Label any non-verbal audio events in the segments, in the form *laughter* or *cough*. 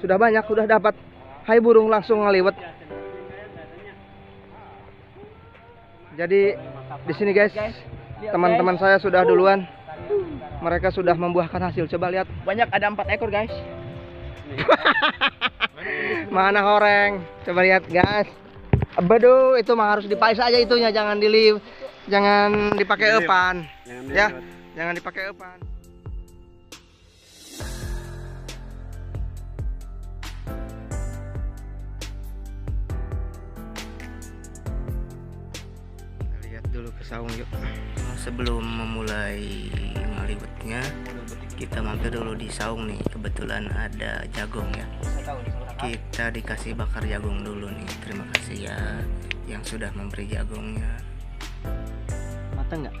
sudah banyak sudah dapat. Hai burung langsung ngaliwet jadi di sini guys. Teman-teman saya sudah duluan. Mereka sudah membuahkan hasil. Coba lihat. Banyak ada empat ekor guys. *laughs* mana horeng? Coba lihat guys. Aduh, itu mah harus dipais aja itunya. Jangan diliv jangan dipakai epan. Ya jangan dipakai epan saung yuk. Sebelum memulai ngaliwetnya kita mampir dulu di saung nih. Kebetulan ada jagung ya. Kita dikasih bakar jagung dulu nih. Terima kasih ya yang sudah memberi jagungnya. Matang nggak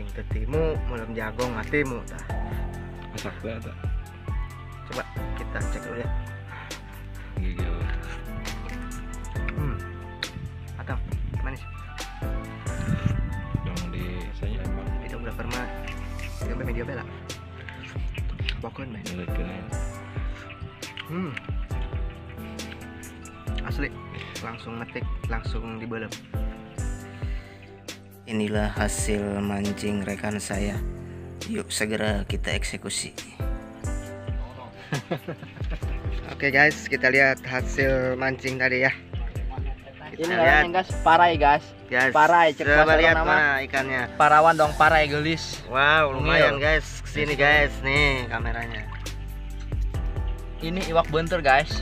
mancing tetimu mulem jagung hatimu tah. Masak ada coba kita cek dulu ya. Gigil hmm. atau manis yang di saya video udah pernah gambar media bela? Pokoknya kena hmm. asli. Langsung ngetik langsung dibelem inilah hasil mancing rekan saya yuk segera kita eksekusi *laughs* oke guys kita lihat hasil mancing tadi ya Ini kita orangnya lihat guys, parai guys. guys parai, cek coba lihat orang mana ikannya Parawan dong parai gelis. wow lumayan Mungil. guys ke sini guys nih kameranya Ini iwak bentur guys.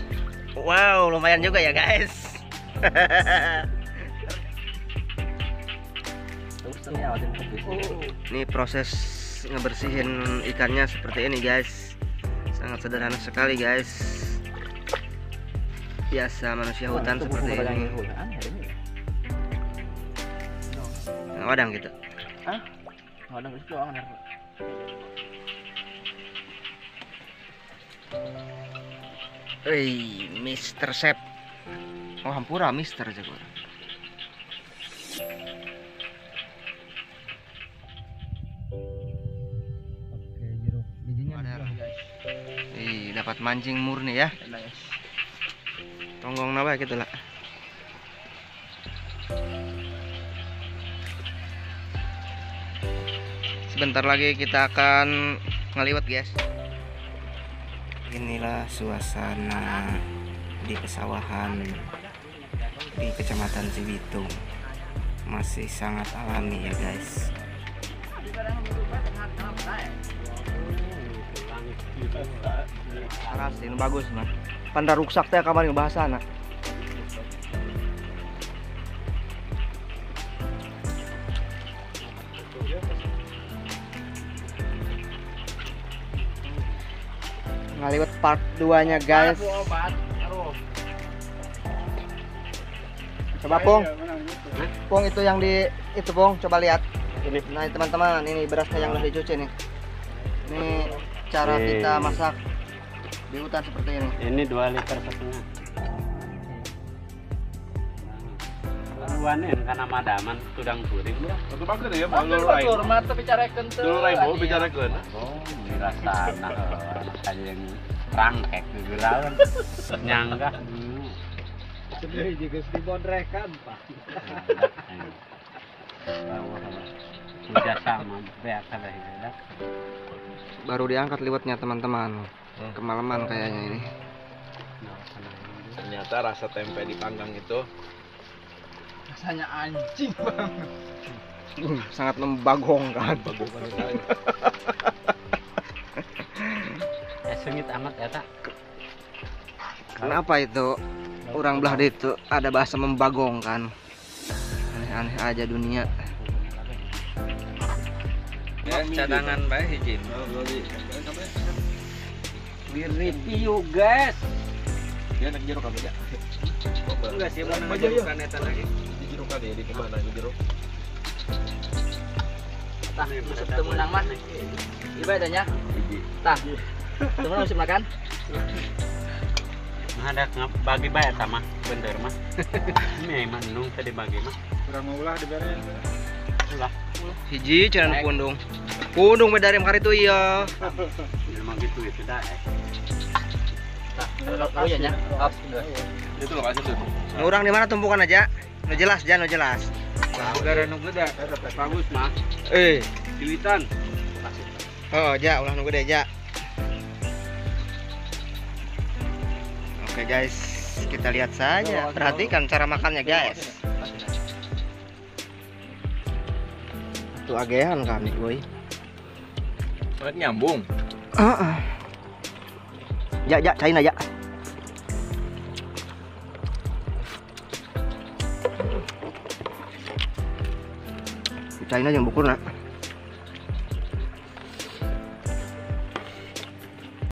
Wow, lumayan juga ya guys. *laughs* Ini proses ngebersihin ikannya seperti ini guys. Sangat sederhana sekali guys. Biasa manusia hutan seperti ini. Wadang gitu. Ngadang gelis doang bener. Wih, Mr. Chef. Oh, hampura Mister aja gua. Dapat mancing murni ya. Tonggong napa gitu lah. Sebentar lagi kita akan ngeliwat guys. Inilah suasana di pesawahan di Kecamatan Cibitung. Masih sangat alami ya guys. Ini bagus mah. Panda ruksak teh kamar bahasa anak. Ngaliwat part 2 nya guys. Coba Pong. Pong itu yang di itu Pong, coba lihat. Ini. Nah, teman-teman, ini berasnya yang udah dicuci nih. Ini cara kita masak di hutan seperti ini. ini dua liter setengah Anuan karena madaman tudang puring Satu pagar ya, Bagus Bang batur, mata bicarakeun teu. Dulu Rai mau anjing. bicarakan. oh dirasana aja yang rangkek gegerawan nyangga Sebenarnya juga dibodrekan, Pak. sudah sama beak ada hidup Baru diangkat liwatnya teman-teman. Hmm. Kemalaman kayaknya ini. Ternyata rasa tempe dipanggang itu Rasanya anjing banget. Uh, sangat membagongkan. bagus sekali. ya sengit amat ya tak Kenapa itu? Orang belah itu ada bahasa membagongkan. Aneh-aneh aja dunia. Ya, cadangan baik hijin. Di review guys Ya nak jeruk apa ya? Enggak sih, mana ngejerukan lagi? Di jeruk kali ya, di ke mana di jeruk? Tah, masuk teu menang mah. Ibadahnya. Biji. Tah. Teu menang masih makan. ada ngap bagi bayar sama bener mah. Ini emang nung tadi bagi mah. Kurang mau ulah diberes. Ulah. hiji cenah pundung pundung beda dari kali itu iya *laughs* Gitu itu dah. Oh iya nya. Up. Itu lokasi tuh. Nu urang di mana tumpukan aja nu jelas jangan nu jelas Negara nu gede. Bagus mah. eh Duitan. oh ja ulah nu gede ja oke guys kita lihat saja perhatikan cara makannya guys itu agehan kami boy Banget nyambung. Ah, ah. Ya, ya, China ya. China yang bukur nak.